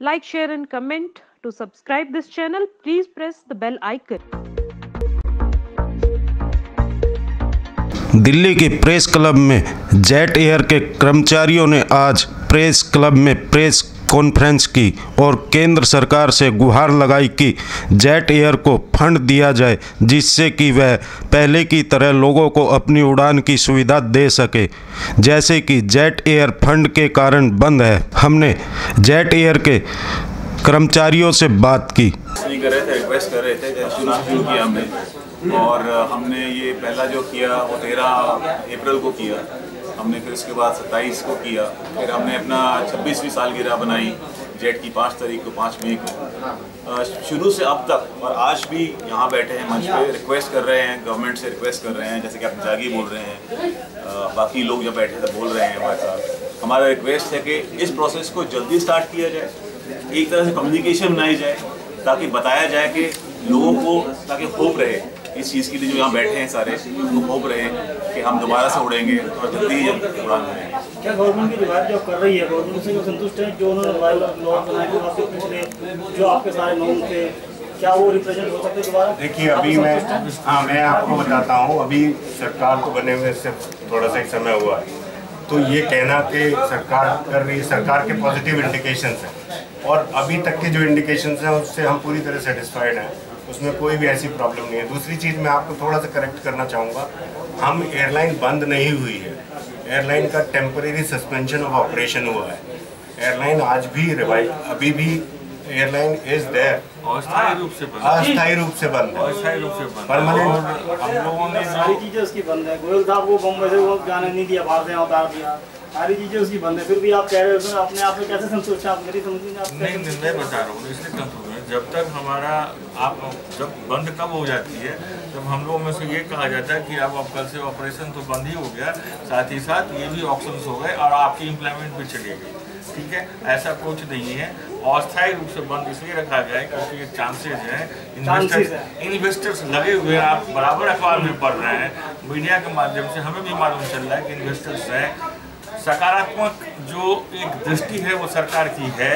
Like, share, and comment. To subscribe this channel, please press the bell icon. Delhi के press club में jet air के कर्मचारियों ने आज प्रेस क्लब में प्रेस कॉन्फ्रेंस की और केंद्र सरकार से गुहार लगाई कि जेट एयर को फंड दिया जाए, जिससे कि वह पहले की तरह लोगों को अपनी उड़ान की सुविधा दे सके। जैसे कि जेट एयर फंड के कारण बंद है। हमने जेट एयर के कर्मचारियों से बात की। और हमने ये पहला जो किया, वो तेरह अप्रैल को किया। हमने फिर उसके बाद सत्ताईस को किया, फिर हमने अपना छब्बीसवीं सालगिरह बनाई जेट की पाँच तारीख को, पाँच मई को। शुरू से अब तक, और आज भी यहाँ बैठे हैं, मंच पे रिक्वेस्ट कर रहे हैं गवर्नमेंट से रिक्वेस्ट कर रहे हैं, जैसे कि आप जागी बोल रहे हैं। बाकी लोग जब बैठे थे, बोल रहे हैं हमारे साथ। हमारा रिक्वेस्ट है कि इस प्रोसेस को जल्दी स्टार्ट किया जाए, एक तरह से कम्युनिकेशन बनाई जाए, ताकि बताया जाए कि लोगों को, ताकि होप रहे। इस चीज़ के लिए जो यहाँ बैठे हैं सारे उनको होप रहे हैं कि हम दोबारा से उड़ेंगे और जल्दी ही जब उड़ान करेंगे क्या गवर्नमेंट की रिवायत जो कर रही है? गवर्नमेंट से वो संतुष्ट है जो उन्होंने जो आपके सारे नॉन थे क्या वो रिप्रेजेंट हो सकते दोबारा? देखिए अभी मैं हाँ? मैं आपको बताता हूँ अभी सरकार को बने हुए सिर्फ़ थोड़ा सा ही समय हुआ। है तो ये कहना कि सरकार कर रही है सरकार के पॉजिटिव इंडिकेशंस हैं। और अभी तक के जो इंडिकेशंस हैं उससे हम पूरी तरह सेटिस्फाइड हैं। उसमें कोई भी ऐसी प्रॉब्लम नहीं है। दूसरी चीज़ मैं आपको थोड़ा सा करेक्ट करना चाहूँगा। हम एयरलाइन बंद नहीं हुई है। एयरलाइन का टेम्परेरी सस्पेंशन ऑफ़ ऑपरेशन हुआ है। एयरलाइन आज भी रिवाइव अभी भी एयरलाइन इज़ देयर अस्थायी रूप से बंद। अस्थायी रूप से बंद है। अस्थायी रूप से बंद। परमानेंट हम लोगों ने सारी चीज़ें उसकी बंद है। गोयल साहब को बम्बई से वो जाने नहीं दिया बाहर से उतार दिया। सारी चीज़ें उसकी बंद है। फिर भी आप कह रहे हो अपने आप में कैसे संतुष्ट आप मेरी समझ नहीं नहीं मैं बता रहा हूँ। इसलिए कंफ्यूज जब तक हमारा आप जब बंद कब हो जाती है जब हम लोगों में से ये कहा जाता है कि अब अब कल से ऑपरेशन तो बंद ही हो गया साथ ही साथ ये भी ऑप्शन हो गए और आपकी इम्प्लॉयमेंट भी चली गई ठीक है? ऐसा कुछ नहीं है। अस्थायी रूप से बंद इसलिए रखा गया है क्योंकि ये चांसेज हैं। इन्वेस्टर्स इन्वेस्टर्स लगे हुए हैं आप बराबर अखबार में पढ़ रहे हैं। मीडिया के माध्यम से हमें भी मालूम चल रहा है कि इन्वेस्टर्स हैं। सकारात्मक जो एक दृष्टि है वो सरकार की है।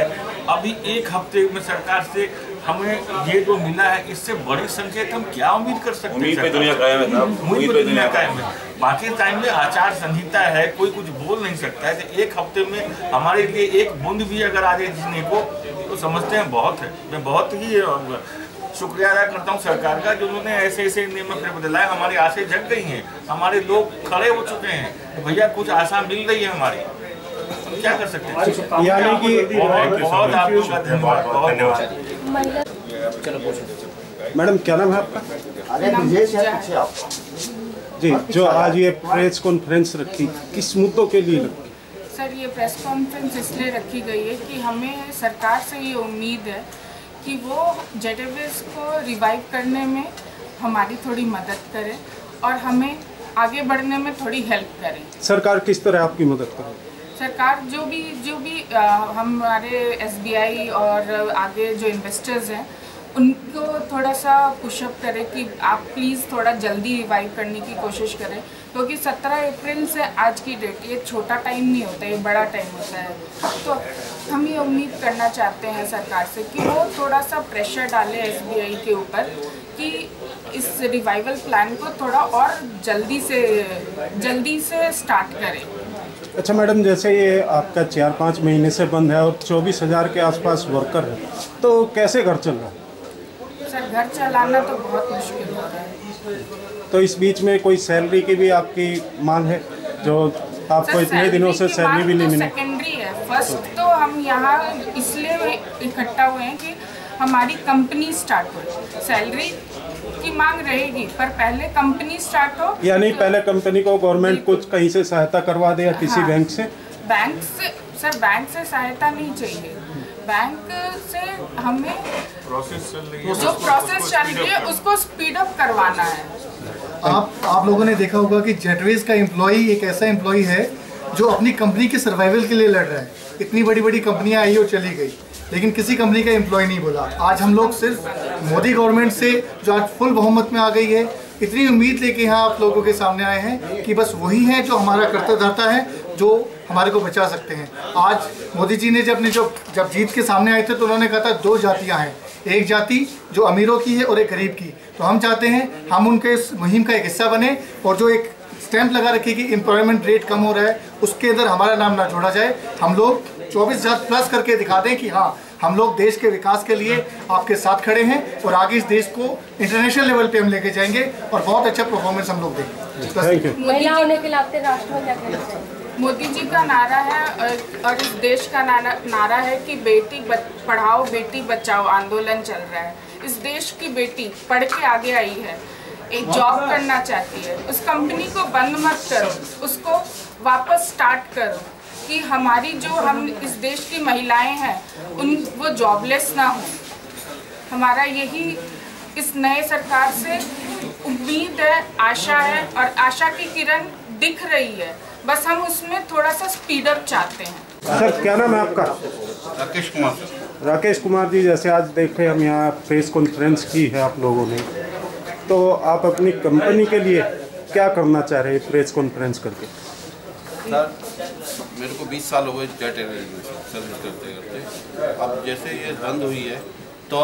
अभी एक हफ़्ते में सरकार से हमें ये जो मिला है इससे बड़ी संकेत हम क्या उम्मीद कर सकते हैं उम्मीद पे दुनिया कायम है उम्मीद पे दुनिया कायम है। बाकी टाइम में आचार संहिता है कोई कुछ बोल नहीं सकता है। तो एक हफ़्ते में हमारे लिए एक बूंद भी अगर आ जाए जीने को तो समझते हैं बहुत है। मैं बहुत ही शुक्रिया अदा करता हूँ सरकार का जो उन्होंने ऐसे ऐसे नियम फिर बदला है हमारी आशे जग गई हैं। हमारे लोग खड़े हो चुके हैं। तो भैया कुछ आशा मिल रही है हमारी? क्या कर सकते हैं? यानी कि बहुत बहुत आपको धन्यवाद। बहुत धन्यवाद मैडम क्या नाम है आपका? जी जो आज ये प्रेस कॉन्फ्रेंस रखी किस मुद्दों के लिए रखी? सर ये प्रेस कॉन्फ्रेंस इसलिए रखी गई है कि हमें सरकार से ये उम्मीद है कि वो जेट को रिवाइव करने में हमारी थोड़ी मदद करे और हमें आगे बढ़ने में थोड़ी हेल्प करे। सरकार किस तरह आपकी मदद करे? सरकार जो भी जो भी अ, हमारे एसबीआई और आगे जो इन्वेस्टर्स हैं उनको थोड़ा सा पुशअप करें कि आप प्लीज़ थोड़ा जल्दी रिवाइव करने की कोशिश करें। क्योंकि 17 अप्रैल से आज की डेट ये छोटा टाइम नहीं होता ये बड़ा टाइम होता है। तो हम ये उम्मीद करना चाहते हैं सरकार से कि वो थोड़ा सा प्रेशर डाले एसबीआई के ऊपर कि इस रिवाइवल प्लान को थोड़ा और जल्दी से जल्दी से स्टार्ट करें। अच्छा मैडम जैसे ये आपका चार पाँच महीने से बंद है और चौबीस हज़ार के आसपास वर्कर है तो कैसे घर चल रहा है? सर घर चलाना तो बहुत मुश्किल हो रहा है तो इस बीच में कोई सैलरी की भी आपकी मांग है? जो आपको इतने दिनों से सैलरी भी नहीं मिली। सेकेंडरी है। फ़र्स्ट तो हम यहाँ इसलिए इकट्ठा हुए हैं कि हमारी कंपनी स्टार्ट हो। सैलरी की मांग रहेगी पर पहले कंपनी स्टार्ट हो यानी पहले कंपनी को गवर्नमेंट कुछ कहीं से सहायता करवा दे या किसी हाँ। बैंक से? बैंक से सर बैंक से सहायता नहीं चाहिए। बैंक से हमें प्रोसेस चल रही है। जो उसको- प्रोसेस चल रही है उसको स्पीड अप करवाना है। आप आप लोगों ने देखा होगा कि जेटवेज का एम्प्लॉय एक ऐसा एम्प्लॉई है जो अपनी कंपनी के सर्वाइवल के लिए लड़ रहा है। इतनी बड़ी बड़ी कंपनियाँ आई और चली गई। लेकिन किसी कंपनी का एम्प्लॉय नहीं बोला। आज हम लोग सिर्फ़ मोदी गवर्नमेंट से, जो आज फुल बहुमत में आ गई है, इतनी उम्मीद लेके यहाँ आप लोगों के सामने आए हैं कि बस वही है जो हमारा कर्तव्य धरता है, जो हमारे को बचा सकते हैं। आज मोदी जी ने जब ने जो जब जीत के सामने आए थे तो उन्होंने कहा था, दो जातियाँ हैं। एक जाति जो अमीरों की है और एक गरीब की। तो हम चाहते हैं, हम उनके इस मुहिम का एक हिस्सा बने और जो एक स्टैंप लगा रखी कि एम्प्लॉयमेंट रेट कम हो रहा है, उसके अंदर हमारा नाम ना जोड़ा जाए। हम लोग चौबीस हज़ार प्लस करके दिखा दें कि हाँ हम लोग देश के विकास के लिए आपके साथ खड़े हैं और आगे इस देश को इंटरनेशनल लेवल पे हम लेके जाएँगे और बहुत अच्छा परफॉर्मेंस हम लोग देंगे बस थैंक यू महिला होने के नाते राष्ट्र में क्या मोदी जी का नारा है और- इस देश का नारा नारा है कि बेटी पढ़ाओ बेटी बचाओ आंदोलन चल रहा है। इस देश की बेटी पढ़ के आगे आई है एक जॉब करना चाहती है। उस कंपनी को बंद मत करो उसको वापस स्टार्ट करो। कि हमारी जो हम इस देश की महिलाएँ हैं उन वो जॉबलेस ना हो। हमारा यही इस नए सरकार से उम्मीद है आशा है और आशा की किरण दिख रही है। बस हम उसमें थोड़ा सा स्पीड अप चाहते हैं। सर क्या नाम है आपका? राकेश कुमार। राकेश कुमार जी जैसे आज देखे हम यहाँ प्रेस कॉन्फ्रेंस की है आप लोगों ने। तो आप अपनी कंपनी के लिए क्या करना चाह रहे हैं प्रेस कॉन्फ्रेंस करके? सर मेरे को 20 साल हो गए जेट एयरवेज में सर्विस करते करते। अब जैसे ये बंद हुई है तो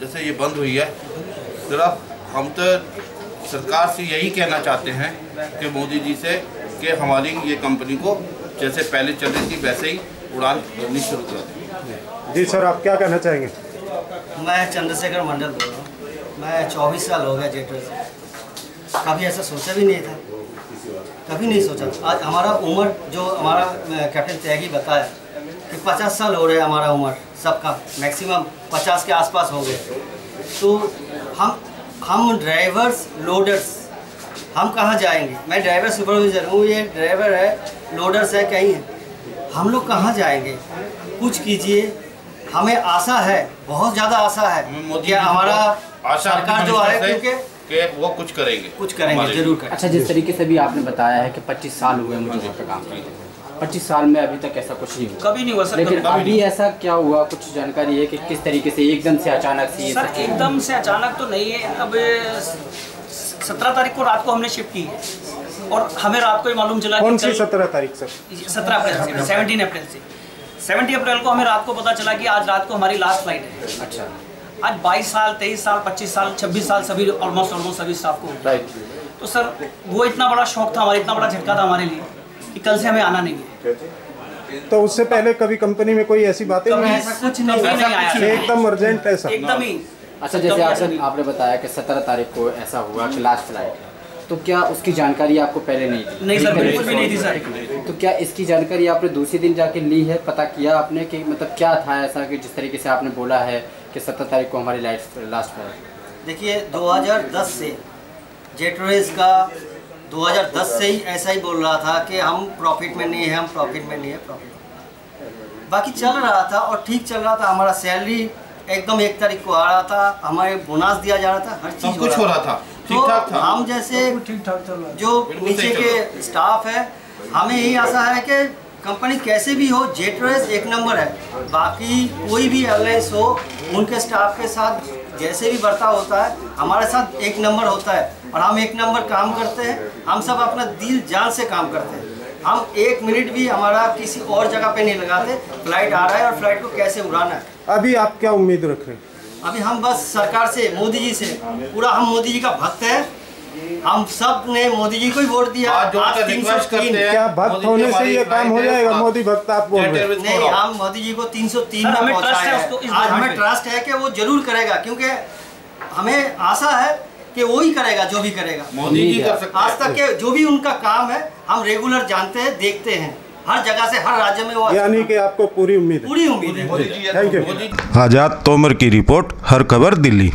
जैसे ये बंद हुई है सिर्फ़ हम तो सरकार से यही कहना चाहते हैं कि मोदी जी से कि हमारी ये कंपनी को जैसे पहले चल रही थी वैसे ही उड़ान भरनी शुरू कर दी। जी सर आप क्या कहना चाहेंगे? मैं चंद्रशेखर मंडल बोल रहा हूँ। मैं चौबीस साल हो गया जेटवे से कभी ऐसा सोचा भी नहीं था। कभी नहीं सोचा। आज हमारा उम्र जो हमारा कैप्टन त्यागी बताया कि पचास साल हो रहे हैं हमारा उम्र सबका मैक्सिमम पचास के आसपास हो गए। तो हम हम ड्राइवर्स लोडर्स हम कहाँ जाएँगे? मैं ड्राइवर सुपरवाइजर हूँ ये ड्राइवर है लोडर्स है कहीं है। हम लोग कहाँ जाएँगे? कुछ कीजिए। हमें आशा है बहुत ज़्यादा आशा है मोदी कि हमारा सरकार जो है क्योंकि कि वो कुछ करेंगे। कुछ करेंगे ज़रूर करेंगे अच्छा जिस तरीके से भी आपने बताया है कि 25 साल हुए मुझे वहाँ पे काम करते पच्चीस साल में अभी तक ऐसा कुछ नहीं हुआ। कभी नहीं हुआ सर लेकिन कभी अभी ऐसा क्या हुआ? कुछ जानकारी है कि किस तरीके से एकदम से अचानक से सर एकदम से अचानक तो नहीं है। अब सत्रह तारीख को रात को हमने शिफ्ट की और हमें रात को ही मालूम चला कौन सी सत्रह तारीख सर सत्रह अप्रैल से सेवनटीन अप्रैल। से। सेवनटीन अप्रैल को हमें रात को पता चला कि आज रात को हमारी लास्ट फ़्लाइट है। अच्छा। आज 22 साल 23 साल 25 साल 26 साल सभी ऑलमोस्ट ऑलमोस्ट सभी स्टाफ को। राइट तो सर वो इतना बड़ा शौक था हमारा इतना बड़ा झटका था हमारे लिए कि कल से हमें आना नहीं है। तो उससे पहले कभी कंपनी में कोई ऐसी बातें नहीं कुछ नहीं नहीं आया। एकदम अर्जेंट ऐसा एकदम ही। अच्छा जैसे आपने आपने बताया कि सत्रह तारीख को ऐसा हुआ कि लास्ट फ़्लाइट तो क्या उसकी जानकारी आपको पहले नहीं थी? नहीं सर बिल्कुल भी नहीं थी सर। तो क्या इसकी जानकारी आपने दूसरे दिन जाके ली है? पता किया आपने कि मतलब क्या था ऐसा कि जिस तरीके से आपने बोला है कि सत्रह तारीख को हमारी लाइफ लास्ट फ़्लाइट देखिए 2010 से जेटरेज का 2010 से ही ऐसा ही बोल रहा था कि हम प्रॉफिट में नहीं है हम प्रॉफिट में नहीं है प्रॉफिट बाकी चल रहा था और ठीक चल रहा था। हमारा सैलरी एकदम एक तारीख को आ रहा था। हमारे बोनस दिया जा रहा था। हर चीज़ कुछ हो रहा था। ठीक तो ठाक था। हम जैसे ठीक ठाक चल रहा जो नीचे के स्टाफ है हमें यही आशा है कि कंपनी कैसे भी हो जेटरेस एक नंबर है। बाकी कोई भी एयरलाइंस हो उनके स्टाफ के साथ जैसे भी बर्ताव होता है हमारे साथ एक नंबर होता है। और हम एक नंबर काम करते हैं हम सब अपना दिल जान से काम करते हैं। हम एक मिनट भी हमारा किसी और जगह पे नहीं लगाते फ़्लाइट आ रहा है और फ़्लाइट को कैसे उड़ाना है। अभी आप क्या उम्मीद रख रहे हैं? अभी हम बस सरकार से मोदी जी से पूरा हम मोदी जी का भक्त है। हम सबने मोदी जी को ही वोट दिया। आज जो आज उनका 303 रिक्वेस्ट करते हैं क्या भक्त होने से ये काम हो जाएगा मोदी भक्त आप बोल रहे हैं। नहीं हम मोदी जी को 303 में हमें पहुँचाए है उसको आज हमें ट्रस्ट है कि वो ज़रूर करेगा क्योंकि हमें आशा है कि वो ही करेगा जो भी करेगा। मोदी जी कर सकते आज तक के जो भी उनका काम है हम रेगुलर जानते हैं देखते हैं। हर जगह से हर राज्य में वो यानी कि आपको पूरी उम्मीद पूरी उम्मीद है। थैंक यू आज़ाद तोमर की रिपोर्ट हर खबर दिल्ली।